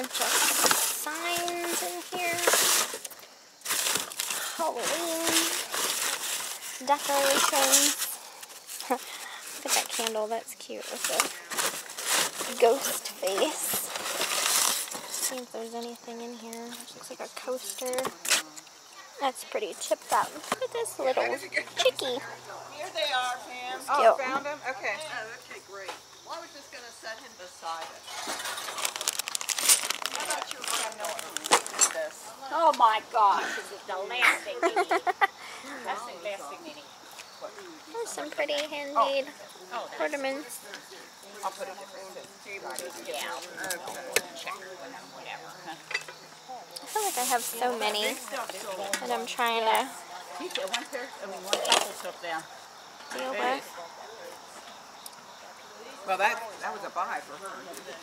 bunch of signs in here. Halloween decorations. Look at that candle, that's cute with the ghost face. See if there's anything in here. This looks like a coaster. That's pretty chipped up. Look at this little chickie. Here they are, Pam. Oh, cute. Oh, found them? Okay. Oh, okay, great. Well, I was just going to set him beside it. How about you have no one this? Oh my gosh, this is the last thing we need? That's the last thing we need. There's some pretty oh. handmade Oh, that's, ornaments. I'll put it in yeah, Okay. check, whatever. huh? I feel like I have so many that I'm trying to He said one pair, I mean, one couple took them. deal with. Well, that that was a buy for her.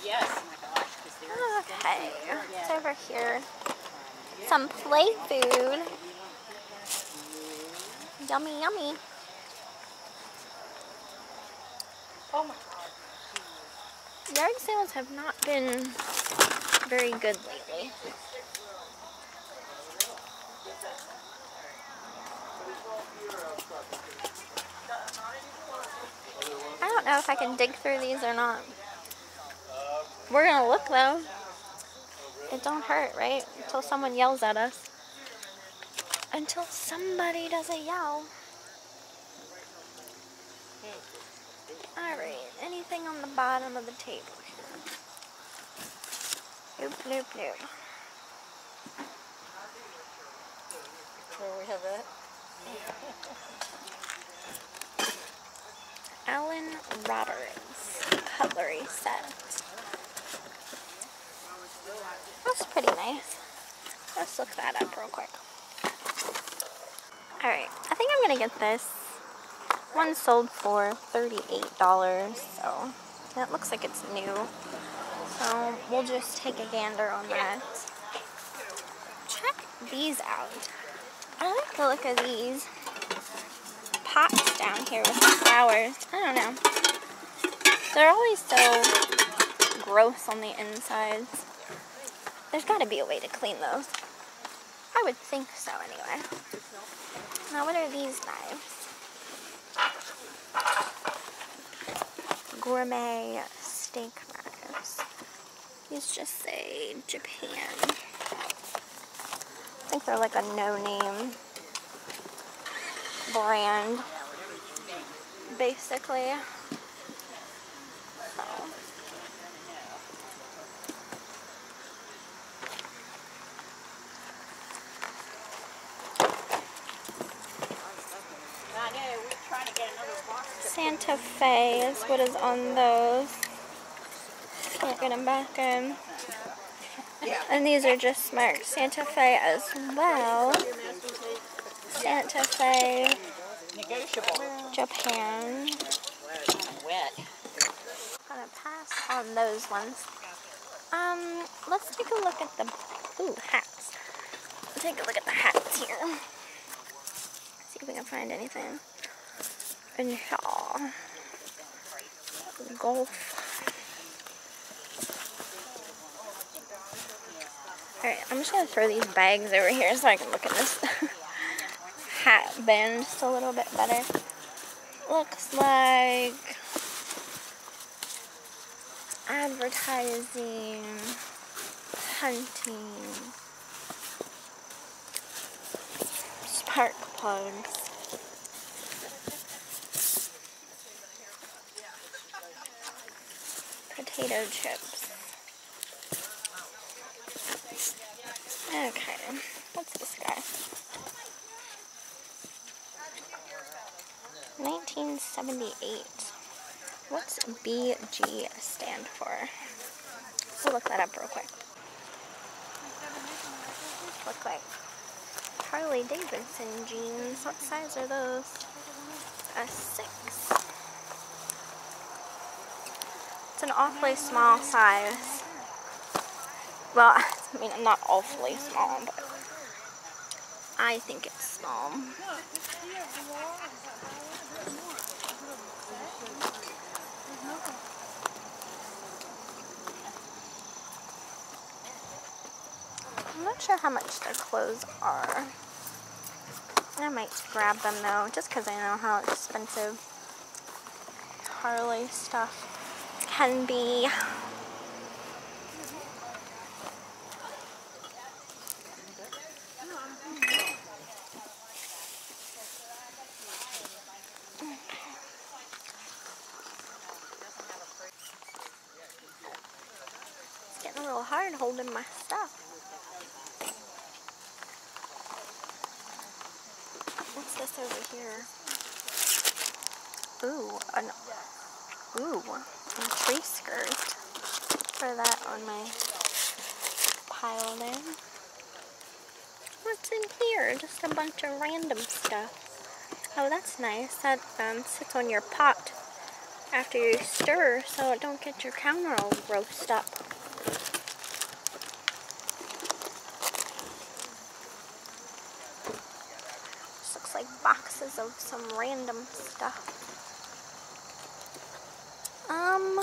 Yes, oh my gosh, because they're Okay, it's over here. Some play food. Yummy, yummy. Oh my God. Yard sales have not been very good lately. I don't know if I can dig through these or not. We're gonna look though. It don't hurt, right? Until someone yells at us. Until somebody does a yell. Alright, anything on the bottom of the table here? Nope, nope, nope. Where we have that? Alan Roberts cutlery set. That's pretty nice. Let's look that up real quick. Alright, I think I'm gonna get this. One sold for $38, so that looks like it's new. So we'll just take a gander on that. Check these out. I like the look of these pots down here with the flowers. I don't know. They're always so gross on the insides. There's got to be a way to clean those. I would think so anyway. Now what are these knives? Gourmet steak knives. These just say Japan. I think they're like a no-name brand, basically. So. I know, we're trying to get another box. Fe what is on those. Can't get them back in. And these are just marked Santa Fe as well. Santa Fe. Japan. Wet. Gonna pass on those ones. Um, let's take a look at the ooh hats. Let's take a look at the hats here. See if we can find anything. In golf. All right, I'm just gonna throw these bags over here so I can look at this hat band just a little bit better. Looks like advertising, hunting, spark plugs. Potato chips. Okay, what's this guy? 1978. What's BG stand for? We'll look that up real quick. Look like Harley Davidson jeans. What size are those? A six. It's an awfully small size. Well, I mean, not awfully small, but I think it's small. I'm not sure how much their clothes are. I might grab them though, just because I know how expensive Harley stuff can be. It's getting a little hard holding my stuff. What's this over here? Ooh, an ooh, a tree skirt. Throw that on my pile there. What's in here? Just a bunch of random stuff. Oh, that's nice. That um, sits on your pot after you stir so it don't get your counter all roast up. This looks like boxes of some random stuff. Um,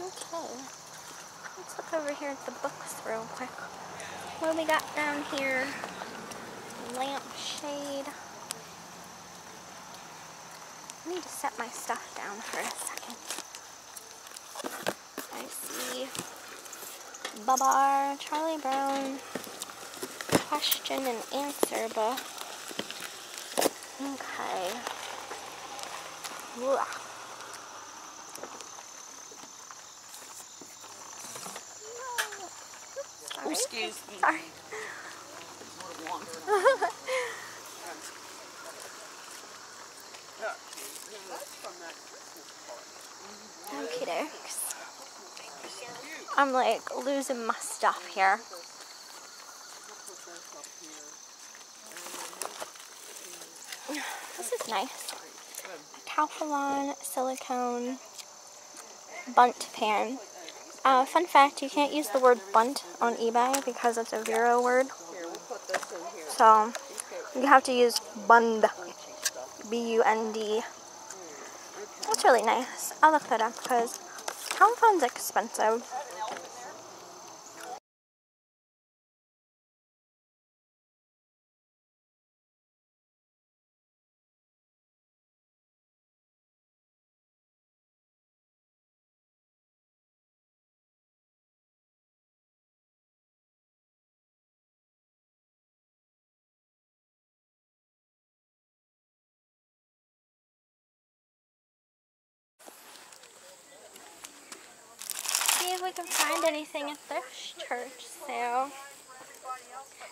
okay. Let's look over here at the books real quick. What do we got down here? Lampshade. I need to set my stuff down for a second. I see Babar, Charlie Brown, question and answer book. Okay. Ugh. Excuse me. Sorry. Okie dokes. I'm like losing my stuff here. This is nice. A Calphalon silicone Bundt pan. Uh, fun fact, you can't use the word Bundt on eBay because it's a VeRO word. So you have to use bund. B-U-N-D. That's really nice. I'll look that up because Calphalon's expensive. We can find anything at this church sale.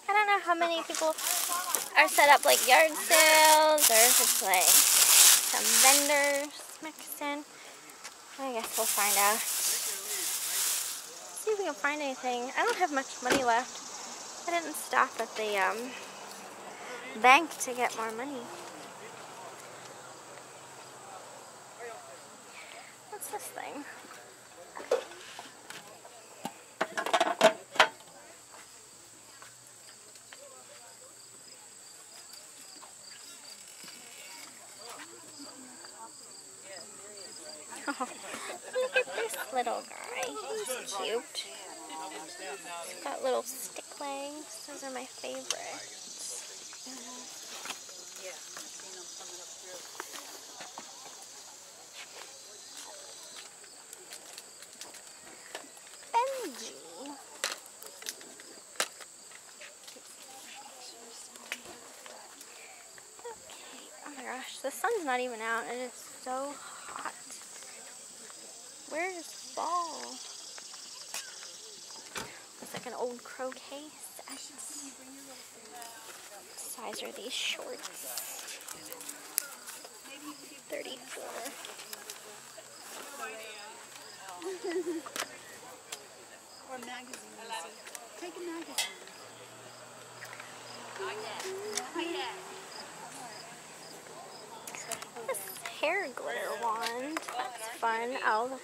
I don't know how many people are set up like yard sales or if it's like some vendors mixed in. I guess we'll find out. See if we can find anything. I don't have much money left. I didn't stop at the um, bank to get more money. What's this thing? Oh, look at this little guy. He's cute. He's got little stick legs. Those are my favorite. Benji. Okay. Oh my gosh, the sun's not even out. And It is so hot. Where's Ball? Looks like an old croquet set. What size are these shorts? 34. Or magazines. Take a magazine. Oh, this oh, hair glitter wand. That's fun. Oh.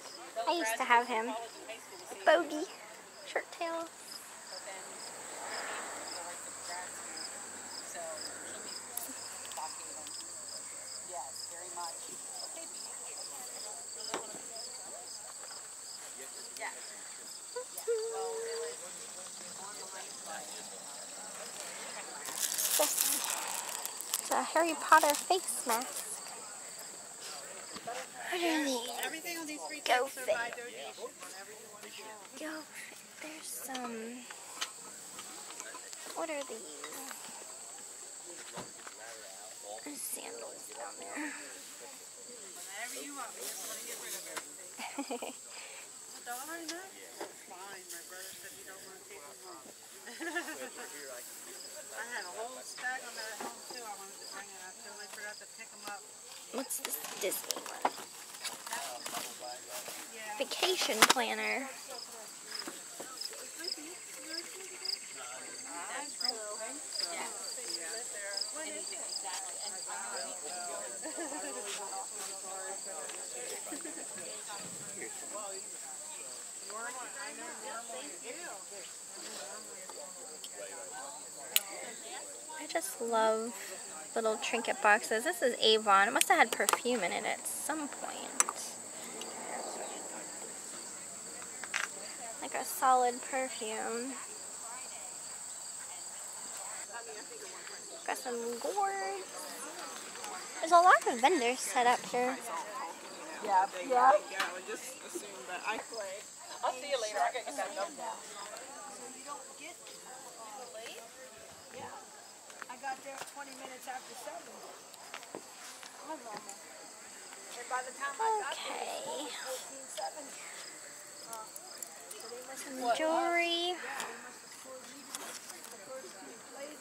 I used to have him. A Bogey. Shirt. What's this? A Harry Potter face mask. What are these? Everything on these free Go tapes are fit. by donation on every we ship. Yo, there's some. What are these? There's sandals down there. You want, we just want to get rid of everything. Dollar in that? Fine, my brother said you don't want to take them home. I had a whole stack on that at home too. I wanted to bring it. I totally forgot to pick them up. What's this Disney one? Planner. I just love little trinket boxes. This is Avon. It must have had perfume in it at some point. Like a solid perfume. Got some gourds. There's a lot of vendors set up here. Yeah, yeah. Yeah, I just assumed that I. I'll see you later. I gotta get that done. I got there 20 minutes after 7. By the time I got Okay. There, 14, 7. Some jewelry.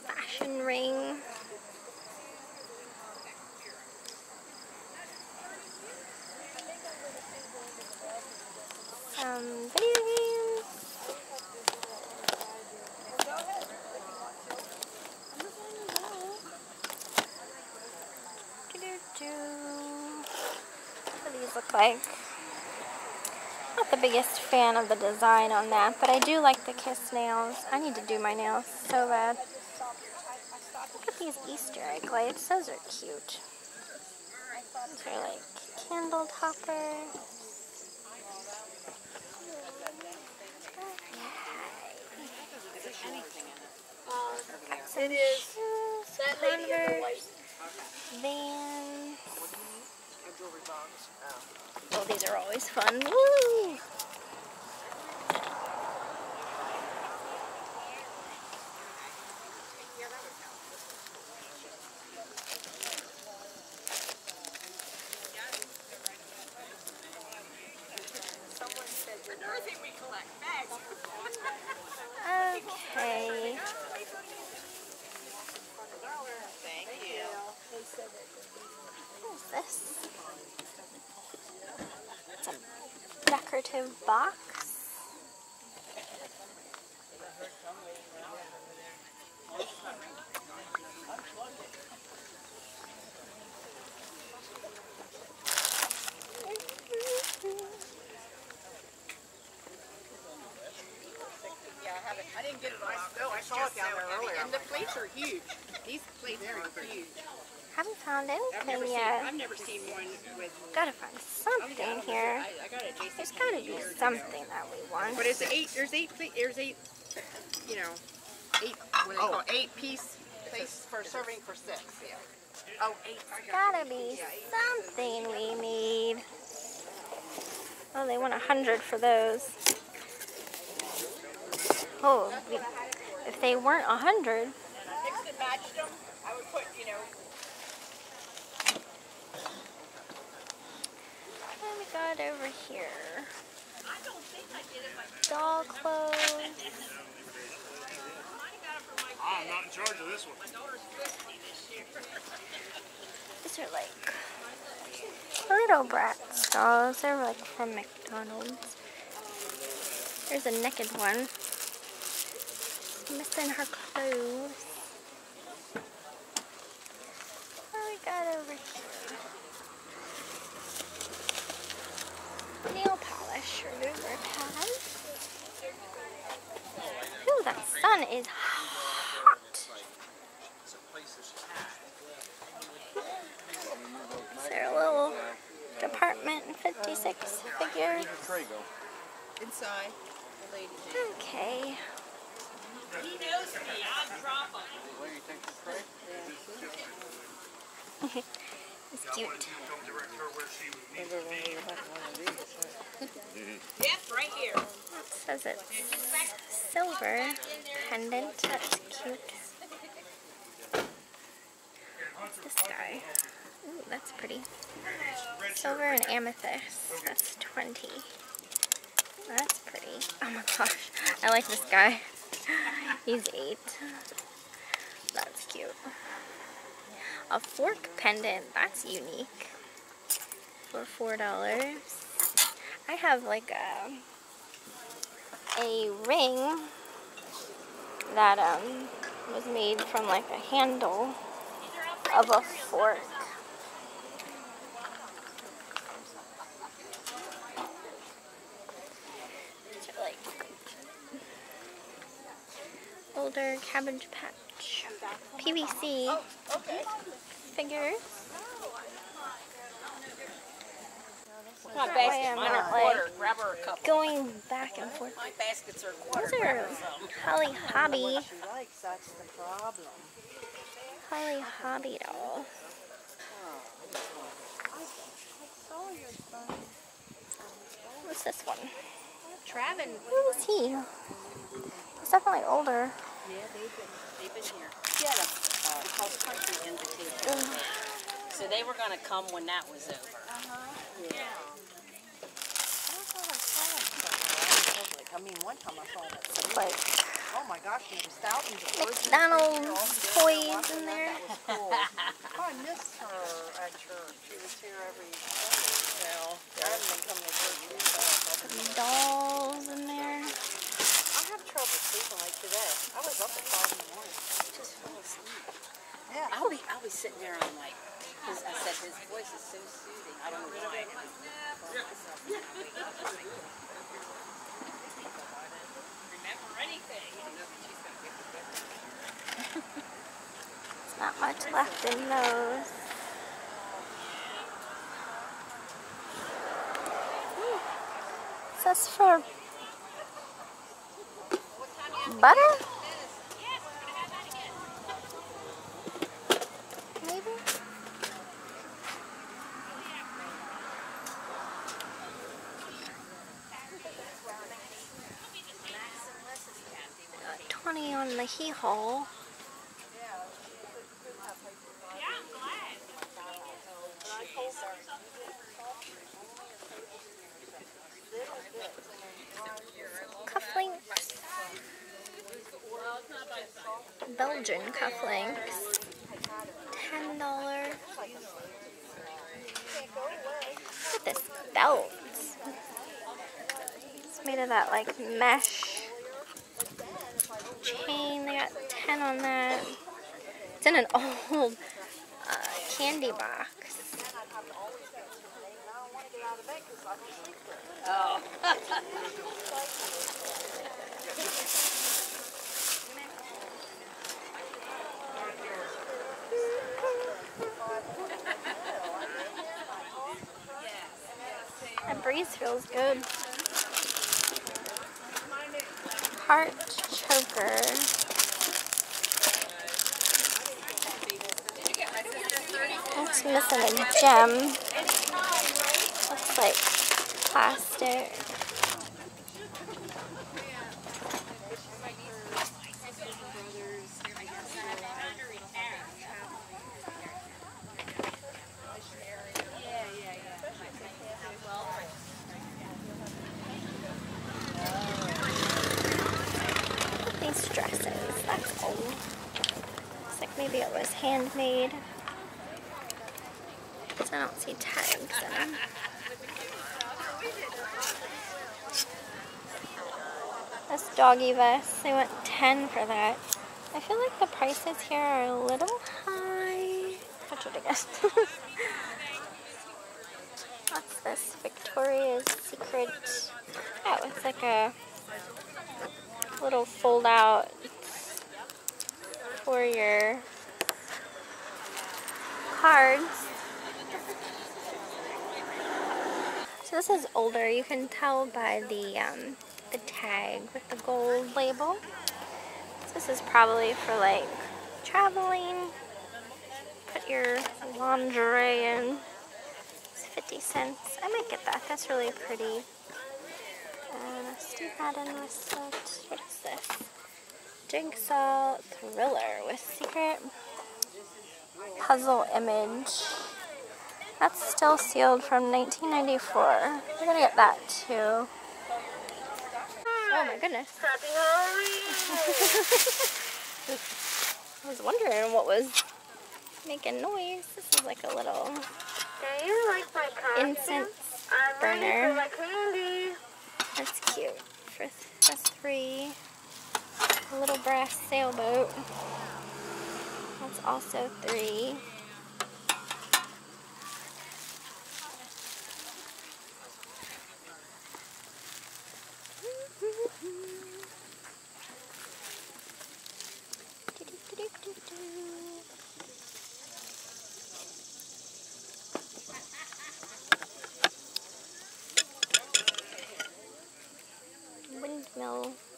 Fashion ring. Some video games. What do these look like? Not the biggest fan of the design on that, but I do like the kiss nails. I need to do my nails so bad. Look at these Easter egg lights. Those are cute. These are like candle toppers. It is. That lady Vans. Oh, these are always fun. Woo! Another thing we collect bags. Okay. Thank you. What is this? It's a decorative box. Yeah, I haven't. I didn't get it on. No, I saw it down there earlier. And the plates are huge. These plates are huge. Haven't found I've never anything seen. yet. I've never seen one with. Gotta find something oh, here. I, I got a There's gotta be something that we want. But it's eight. There's eight. There's eight. You know, eight. What do they call it? eight piece place for serving for six. Yeah. Oh, eight. Gotta be something we need. Oh, they want a hundred for those. Oh, we- if they weren't a hundred, Mixed and matched them. I would put, you know, what we got over here? Doll clothes. Oh, I'm not in charge of this one. These are like little Bratz dolls. They're like from McDonald's. There's a naked one. Missing her clothes. What we got over here? Nail polish remover pad. Ooh, that sun is hot. Is there a little department 56 figure? inside. Okay. He knows me. I'll drop him. Where you take the tray? it's cute. Don't direct her where she would need Yes, right here. It says it's silver pendant. That's cute. This guy? Ooh, that's pretty. Silver and amethyst. That's 20. That's pretty. Oh my gosh. I like this guy. He's 8. That's cute. A fork pendant. That's unique. For $4. I have like a a ring that um was made from like a handle of a fork. Older cabbage patch PVC figures. My That way basket, I'm mine not, are like. Grab her a couple. Going back and forth. My baskets are quarter. Those Grab are her. Holly Hobbie. She likes, that's the problem. Holly Hobbie doll. What's this one? Travin, Who is he? He's definitely older. Yeah, they've been, they've been here. She had a uh, invitation. So they were gonna come when that was over. I mean, one time I saw him at the Oh my gosh, there was thousands of. McDonald's toys in there. Cool. Oh, I miss her at church. She was here every Sunday. Well, I haven't been coming to church myself. Dolls in there. I have trouble sleeping like today. I was up at five in the morning. Just fell asleep. Yeah. I'll be, I'll be sitting there, I'm like, his, I said, his voice is so soothing. I don't know why. Remember anything? Left and nose. Hmm. Ooh. Is for butter? Maybe? 20 on the hee haul. Cufflinks. Belgian cufflinks. Ten dollars. Look at this belt. It's made of that like mesh chain. They got ten on that. It's in an old uh, candy box. Oh. That breeze feels good. Heart choker. It's missing a gem. Looks like plastic. These dresses. That's old. Looks like maybe it was handmade. 'Cause I don't them. Eh? This doggy vest, they went 10 for that. I feel like the prices here are a little high. Touch it again. What's this? Victoria's Secret. Oh, it's like a little fold out for your cards. So this is older. You can tell by the um, the tag with the gold label. So this is probably for like traveling. Put your lingerie in. it's 50 cents. I might get that. That's really pretty. Steve Madden wristlet. What is this? Jigsaw Thriller with secret puzzle image. That's still sealed from 1994. We're gonna get that too. Oh my goodness. I was wondering what was making noise. This is like a little like my incense burner. for my candy. That's cute. For that's three. A little brass sailboat. That's also three.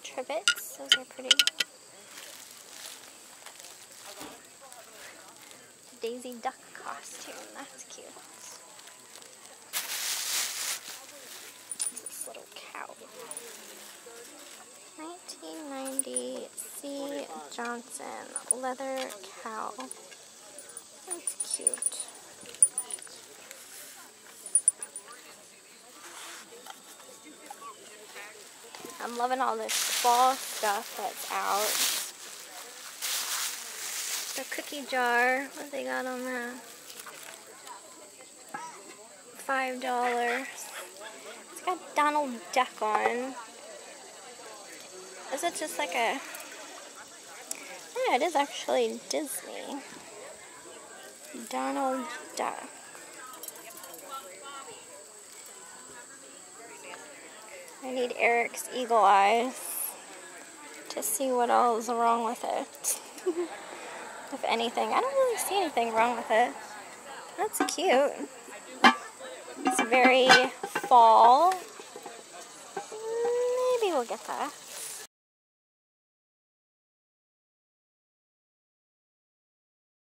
Trivets. Those are pretty. Daisy Duck costume. That's cute. This little cow. 1990 C. Johnson leather cow. That's cute. I'm loving all this fall stuff that's out. The cookie jar, what they got on that? Five dollars. It's got Donald Duck on. Is it just like a? Yeah, it is actually Disney. Donald Duck. Need Eric's eagle eyes to see what all is wrong with it. if anything. I don't really see anything wrong with it. That's cute. It's very fall. Maybe we'll get that.